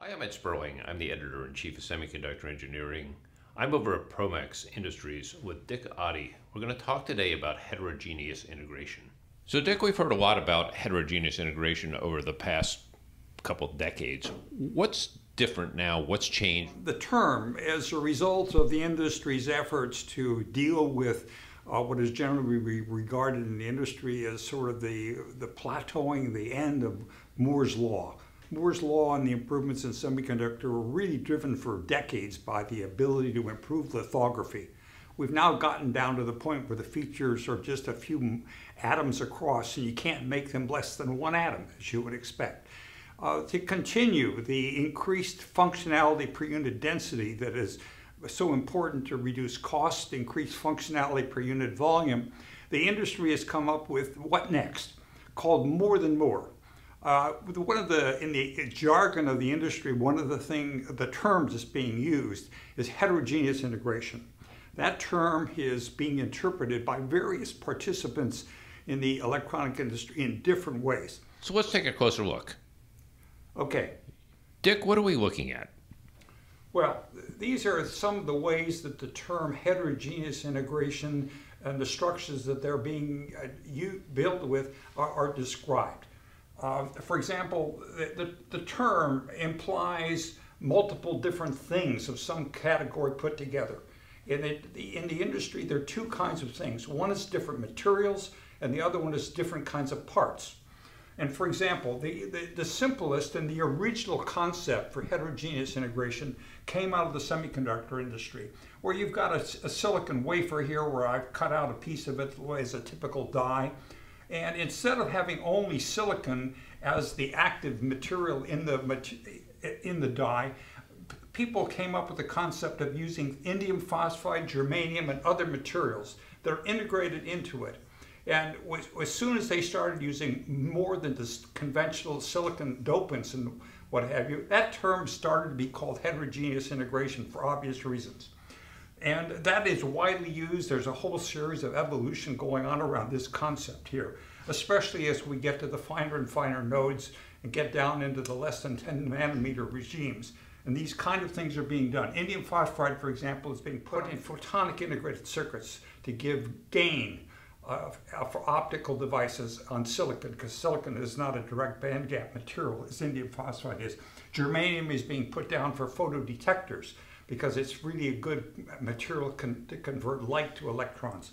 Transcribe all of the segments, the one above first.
Hi, I'm Ed Sperling. I'm the editor in chief of Semiconductor Engineering. I'm over at Promex Industries with Dick Otte. We're going to talk today about heterogeneous integration. So, Dick, we've heard a lot about heterogeneous integration over the past couple decades. What's different now? What's changed? The term, as a result of the industry's efforts to deal with uh, what is generally regarded in the industry as sort of the, the plateauing, the end of Moore's Law. Moore's Law and the improvements in semiconductor were really driven for decades by the ability to improve lithography. We've now gotten down to the point where the features are just a few atoms across and you can't make them less than one atom, as you would expect uh, to continue the increased functionality per unit density that is so important to reduce cost, increase functionality per unit volume, the industry has come up with what next, called more than Moore. Uh, one of the in the jargon of the industry, one of the thing the terms that's being used is heterogeneous integration. That term is being interpreted by various participants in the electronic industry in different ways. So let's take a closer look. Okay. Dick, what are we looking at? Well, these are some of the ways that the term heterogeneous integration and the structures that they're being uh, you, built with are, are described. Uh, for example, the, the, the, term implies multiple different things of some category put together. In the, in the industry, there are two kinds of things. One is different materials, and the other one is different kinds of parts. And for example, the, the, the, simplest and the original concept for heterogeneous integration came out of the semiconductor industry, where you've got a, a, silicon wafer here where I've cut out a piece of it as a typical die. And instead of having only silicon as the active material in the, in the die, people came up with the concept of using indium phosphide, germanium, and other materials that are integrated into it. And as soon as they started using more than this conventional silicon dopants and what have you, that term started to be called heterogeneous integration for obvious reasons. And that is widely used. There's a whole series of evolution going on around this concept here, especially as we get to the finer and finer nodes and get down into the less than 10 nanometer regimes. And these kind of things are being done. Indium phosphide, for example, is being put in photonic integrated circuits to give gain uh, for optical devices on silicon, because silicon is not a direct bandgap material as indium phosphide is. Germanium is being put down for photodetectors because it's really a good material con to convert light to electrons.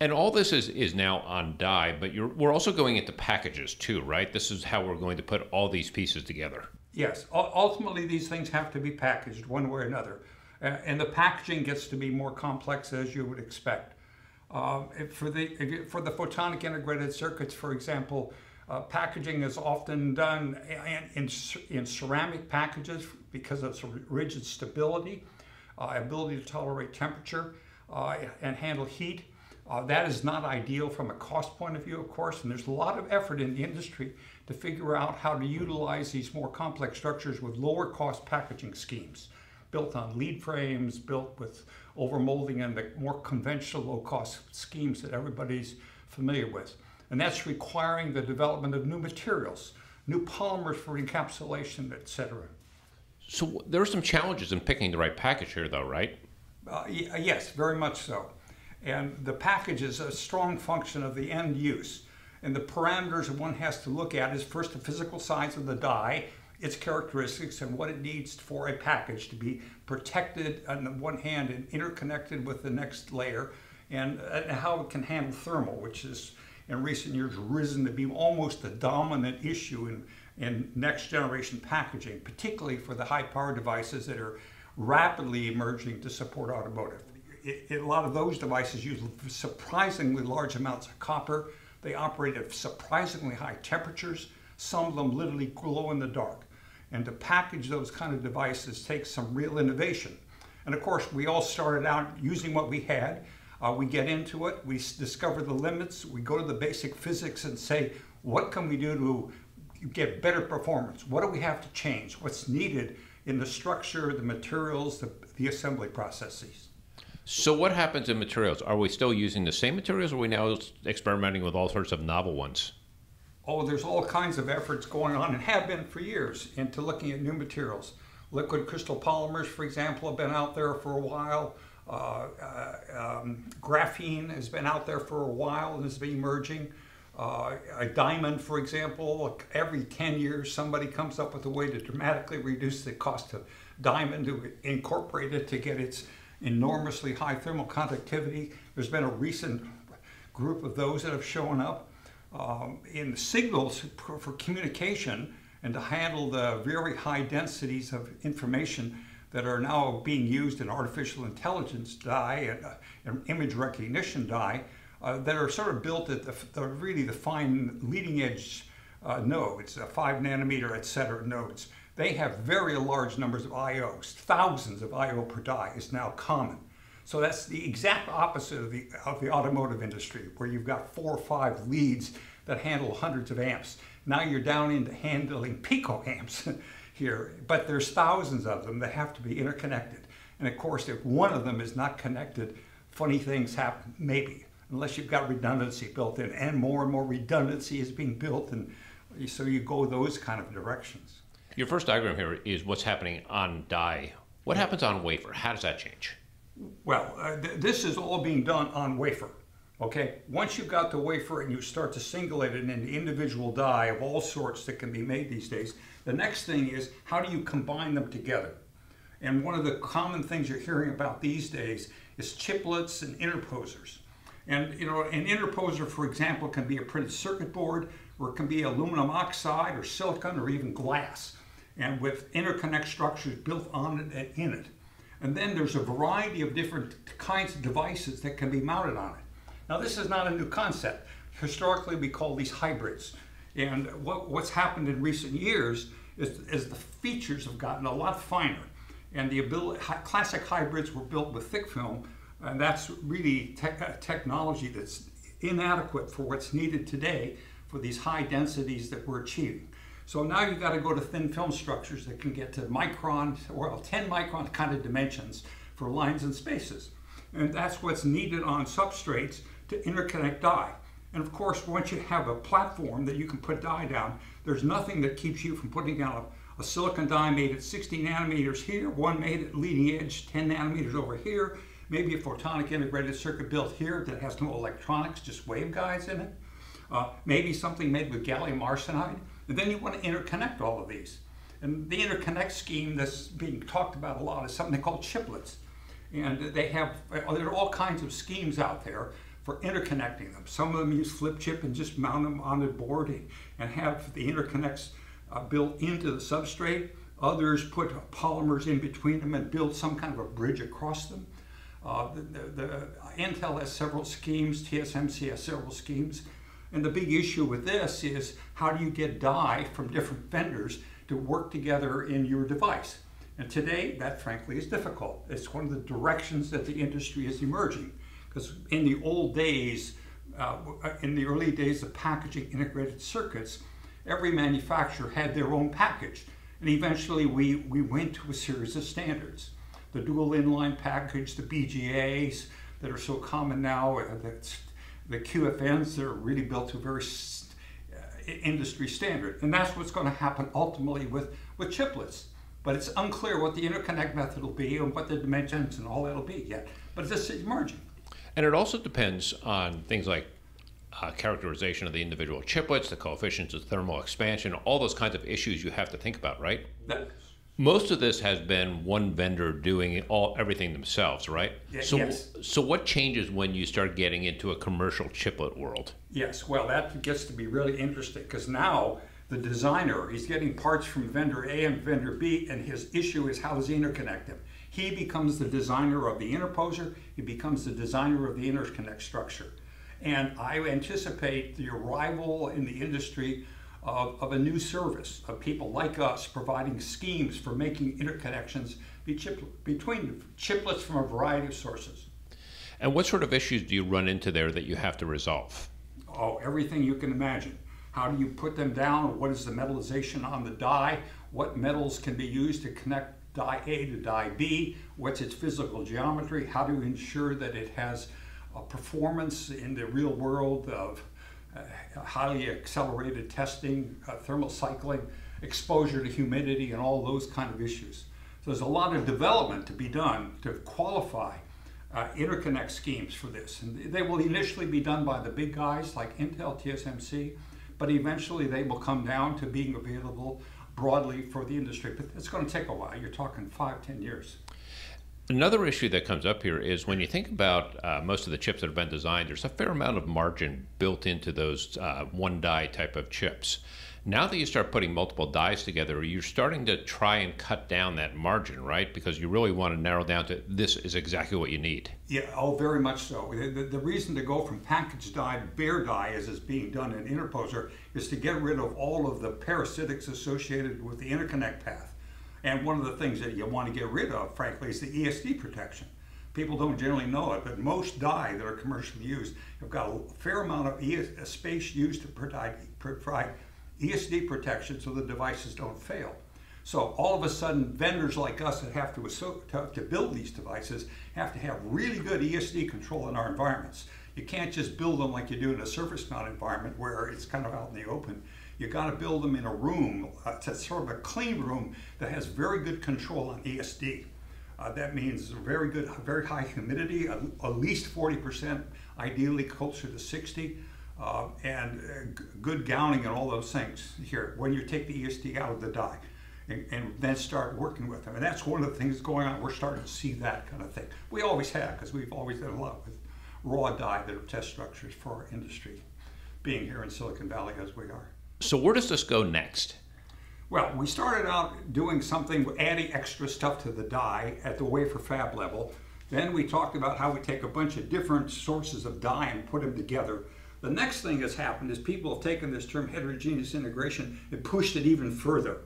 And all this is, is now on die, but we're also going into packages too, right? This is how we're going to put all these pieces together. Yes, ultimately these things have to be packaged one way or another. Uh, and the packaging gets to be more complex as you would expect. Uh, for the you, for the photonic integrated circuits, for example, uh, packaging is often done in, in, in, ceramic packages because of its rigid stability, ability to tolerate temperature, uh, and handle heat. Uh, that is not ideal from a cost point of view, of course, and there's a lot of effort in the industry to figure out how to utilize these more complex structures with lower cost packaging schemes built on lead frames, built with overmolding and the more conventional low-cost schemes that everybody's familiar with. And that's requiring the development of new materials, new polymers for encapsulation, et cetera. So there are some challenges in picking the right package here, though, right? Uh, yes, very much so. And the package is a strong function of the end use. And the parameters one has to look at is first the physical size of the die, its characteristics and what it needs for a package to be protected on the one hand and interconnected with the next layer and, and how it can handle thermal, which is in recent years risen to be almost the dominant issue in, in next generation packaging, particularly for the high power devices that are rapidly emerging to support automotive. It, it, a lot of those devices use surprisingly large amounts of copper. They operate at surprisingly high temperatures. Some of them literally glow in the dark. And to package those kind of devices takes some real innovation. And of course, we all started out using what we had. Uh, we get into it, we discover the limits, we go to the basic physics and say, what can we do to get better performance? What do we have to change? What's needed in the structure, the materials, the, the assembly processes? So what happens in materials? Are we still using the same materials or are we now experimenting with all sorts of novel ones? Oh, there's all kinds of efforts going on and have been for years into looking at new materials. Liquid crystal polymers, for example, have been out there for a while. Uh, uh, um, graphene has been out there for a while and is emerging. Uh, a diamond, for example, every 10 years somebody comes up with a way to dramatically reduce the cost of diamond to incorporate it to get its enormously high thermal conductivity. There's been a recent group of those that have shown up um, in signals for communication and to handle the very high densities of information that are now being used in artificial intelligence die and, uh, and image recognition die uh, that are sort of built at the, the really the fine leading edge uh, nodes, uh, five nanometer, et cetera nodes. They have very large numbers of IOs. Thousands of IO per die is now common. So that's the exact opposite of the, of the automotive industry, where you've got four or five leads that handle hundreds of amps. Now you're down into handling picoamps here, but there's thousands of them that have to be interconnected. And of course, if one of them is not connected, funny things happen, maybe, unless you've got redundancy built in, and more and more redundancy is being built, and so you go those kind of directions. Your first diagram here is what's happening on die. What happens on wafer? How does that change? Well, uh, th this is all being done on wafer. Okay, once you've got the wafer and you start to singulate it into individual die of all sorts that can be made these days, the next thing is how do you combine them together? And one of the common things you're hearing about these days is chiplets and interposers. And you know, an interposer, for example, can be a printed circuit board, or it can be aluminum oxide, or silicon, or even glass, and with interconnect structures built on it and in it. And then there's a variety of different kinds of devices that can be mounted on it. Now, this is not a new concept. Historically, we call these hybrids. And what, what's happened in recent years is, is the features have gotten a lot finer. And the ability, classic hybrids were built with thick film, and that's really te uh, technology that's inadequate for what's needed today for these high densities that we're achieving. So now you've got to go to thin film structures that can get to micron, or 10 micron kind of dimensions for lines and spaces. And that's what's needed on substrates to interconnect die. And of course, once you have a platform that you can put die down, there's nothing that keeps you from putting down a, a silicon die made at 60 nanometers here, one made at leading edge 10 nanometers over here, maybe a photonic integrated circuit built here that has no electronics, just waveguides in it. Uh, maybe something made with gallium arsenide. And then you want to interconnect all of these. And the interconnect scheme that's being talked about a lot is something called chiplets. And they have, uh, there are all kinds of schemes out there for interconnecting them. Some of them use flip chip and just mount them on the board and have the interconnects uh, built into the substrate. Others put polymers in between them and build some kind of a bridge across them. Uh, the, the, the, Intel has several schemes, TSMC has several schemes. And the big issue with this is how do you get die from different vendors to work together in your device? And today, that frankly is difficult. It's one of the directions that the industry is emerging. Because in the old days, uh, in the early days of packaging integrated circuits, every manufacturer had their own package. And eventually we, we went to a series of standards. The dual inline package, the BGAs that are so common now, uh, the, the QFNs that are really built to a very uh, industry standard. And that's what's going to happen ultimately with, with chiplets. But it's unclear what the interconnect method will be and what the dimensions and all that'll be yet. But it's just emerging. And it also depends on things like uh, characterization of the individual chiplets, the coefficients of thermal expansion, all those kinds of issues you have to think about, right? That, Most of this has been one vendor doing all everything themselves, right? Yeah, so, yes. so what changes when you start getting into a commercial chiplet world? Yes, well, that gets to be really interesting because now the designer, he's getting parts from vendor A and vendor B, and his issue is how does he interconnect them? He becomes the designer of the interposer, he becomes the designer of the interconnect structure. And I anticipate the arrival in the industry of, of a new service of people like us providing schemes for making interconnections between chiplets from a variety of sources. And what sort of issues do you run into there that you have to resolve? Oh, everything you can imagine. How do you put them down? What is the metallization on the die? What metals can be used to connect die A to die B, what's its physical geometry, how to ensure that it has a performance in the real world of uh, highly accelerated testing, uh, thermal cycling, exposure to humidity, and all those kind of issues. So there's a lot of development to be done to qualify uh, interconnect schemes for this. And they will initially be done by the big guys like Intel, TSMC, but eventually they will come down to being available broadly for the industry. But it's going to take a while. You're talking five, ten years. Another issue that comes up here is when you think about uh, most of the chips that have been designed, there's a fair amount of margin built into those uh, one die type of chips. Now that you start putting multiple dies together, you're starting to try and cut down that margin, right? Because you really want to narrow down to this is exactly what you need. Yeah, oh, very much so. The, the reason to go from package die to bare die, as is being done in interposer, is to get rid of all of the parasitics associated with the interconnect path. And one of the things that you want to get rid of, frankly, is the ESD protection. People don't generally know it, but most die that are commercially used have got a fair amount of space used to provide, provide ESD protection so the devices don't fail. So all of a sudden, vendors like us that have to, to, to, build these devices have to have really good ESD control in our environments. You can't just build them like you do in a surface mount environment where it's kind of out in the open. You got to build them in a room, uh, sort of a clean room that has very good control on ESD. Uh, that means very good, very high humidity, at least 40%, ideally closer to 60 uh, and uh, good gowning and all those things here when you take the ESD out of the die and, and, then start working with them. And that's one of the things going on. We're starting to see that kind of thing. We always have because we've always done a lot with raw die that are test structures for our industry, being here in Silicon Valley as we are. So where does this go next? Well, we started out doing something, adding extra stuff to the die at the wafer fab level. Then we talked about how we take a bunch of different sources of die and put them together the next thing that's happened is people have taken this term heterogeneous integration and pushed it even further.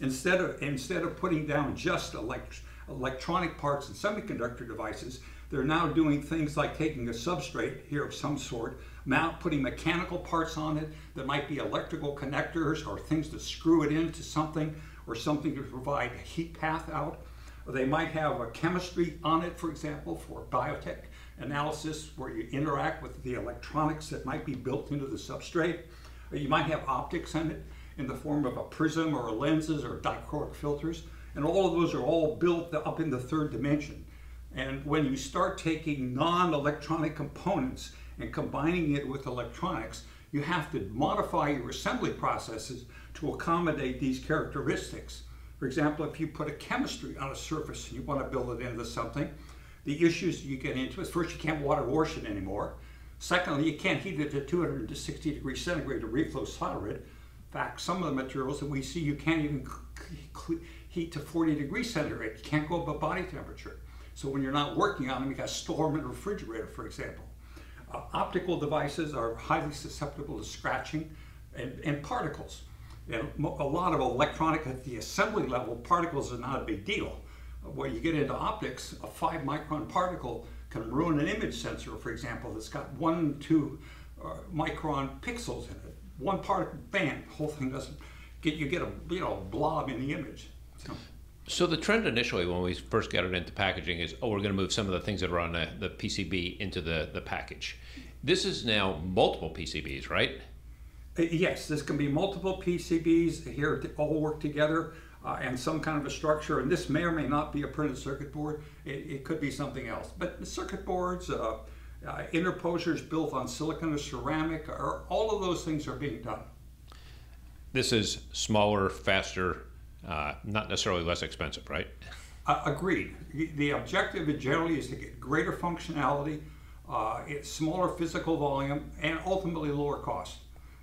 Instead of, instead of putting down just elect, electronic parts and semiconductor devices, they're now doing things like taking a substrate here of some sort, mount, putting mechanical parts on it that might be electrical connectors or things to screw it into something or something to provide a heat path out. They might have a chemistry on it, for example, for biotech analysis where you interact with the electronics that might be built into the substrate. Or you might have optics in it in the form of a prism or lenses or dichroic filters. And all of those are all built up in the third dimension. And when you start taking non-electronic components and combining it with electronics, you have to modify your assembly processes to accommodate these characteristics. For example, if you put a chemistry on a surface and you want to build it into something, the issues you get into is first, you can't water wash it anymore. Secondly, you can't heat it to 260 degrees centigrade to reflow solder it. In fact, some of the materials that we see you can't even heat to 40 degrees centigrade. You can't go above body temperature. So when you're not working on them, you got to store them in a refrigerator, for example. Uh, optical devices are highly susceptible to scratching and, and particles. And a lot of electronic at the assembly level, particles are not a big deal where you get into optics, a five micron particle can ruin an image sensor, for example, that's got one, two uh, micron pixels in it. One particle, bam, the whole thing doesn't get, you get a you know blob in the image. So. So the trend initially, when we first got it into packaging, is oh, we're going to move some of the things that are on the, the PCB into the, the package. This is now multiple PCBs, right? Uh, yes, this can be multiple PCBs here all work together uh, and some kind of a structure. And this may or may not be a printed circuit board. It, it could be something else. But circuit boards, uh, uh, interposers built on silicon or ceramic, or all of those things are being done. This is smaller, faster, uh, not necessarily less expensive, right? Uh, agreed. The objective generally is to get greater functionality, uh, smaller physical volume, and ultimately lower cost.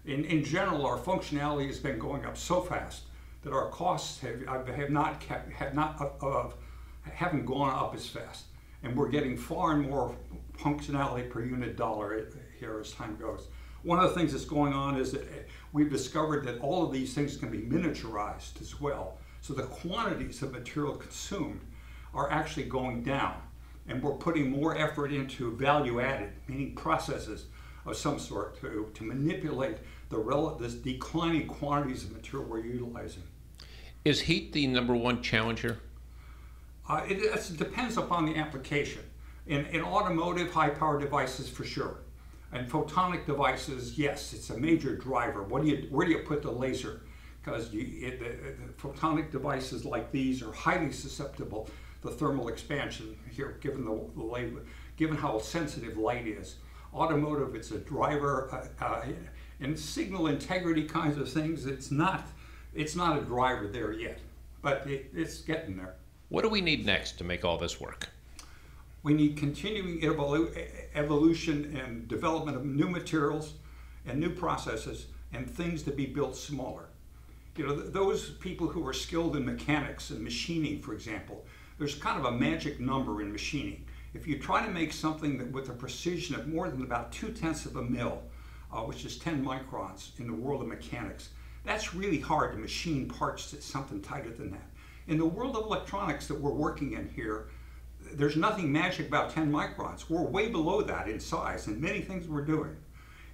In, in general, our functionality has been going up so fast that our costs have, have not kept, have not uh, uh, haven't gone up as fast, and we're getting far and more functionality per unit dollar here as time goes. One of the things that's going on is that we've discovered that all of these things can be miniaturized as well. So the quantities of material consumed are actually going down, and we're putting more effort into value added, meaning processes of some sort to, to manipulate the, rel- the declining quantities of material we're utilizing. Is heat the number one challenge here? Uh, it, it, depends upon the application. In, in automotive high power devices, for sure. And photonic devices, yes, it's a major driver. What do you, where do you put the laser? Because photonic devices like these are highly susceptible to thermal expansion here, given the, the given how sensitive light is. Automotive, it's a driver. Uh, uh, in signal integrity kinds of things, it's not, it's not a driver there yet, but it, it's getting there. What do we need next to make all this work? We need continuing evolu evolution and development of new materials and new processes and things to be built smaller. You know, th those people who are skilled in mechanics and machining, for example, there's kind of a magic number in machining. If you try to make something that with a precision of more than about two tenths of a mil, uh, which is 10 microns in the world of mechanics, that's really hard to machine parts to something tighter than that. In the world of electronics that we're working in here, there's nothing magic about 10 microns. We're way below that in size in many things we're doing.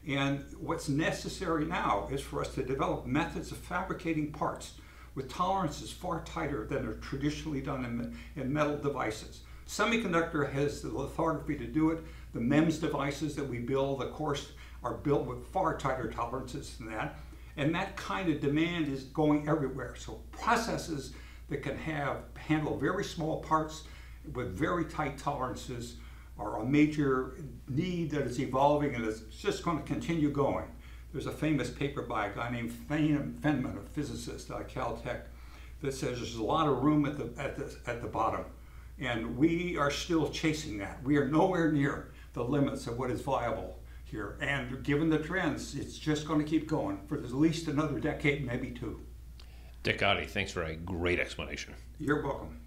And what's necessary now is for us to develop methods of fabricating parts with tolerances far tighter than are traditionally done in, in metal devices. Semiconductor has the lithography to do it. The MEMS devices that we build, of course, are built with far tighter tolerances than that. And that kind of demand is going everywhere. So processes that can have handle very small parts with very tight tolerances are a major need that is evolving and it's just going to continue going. There's a famous paper by a guy named Feynman, a physicist at Caltech, that says there's a lot of room at the, at the, at the bottom. And we are still chasing that. We are nowhere near the limits of what is viable here. And given the trends, it's just going to keep going for at least another decade, maybe two. Dick Otte, thanks for a great explanation. You're welcome.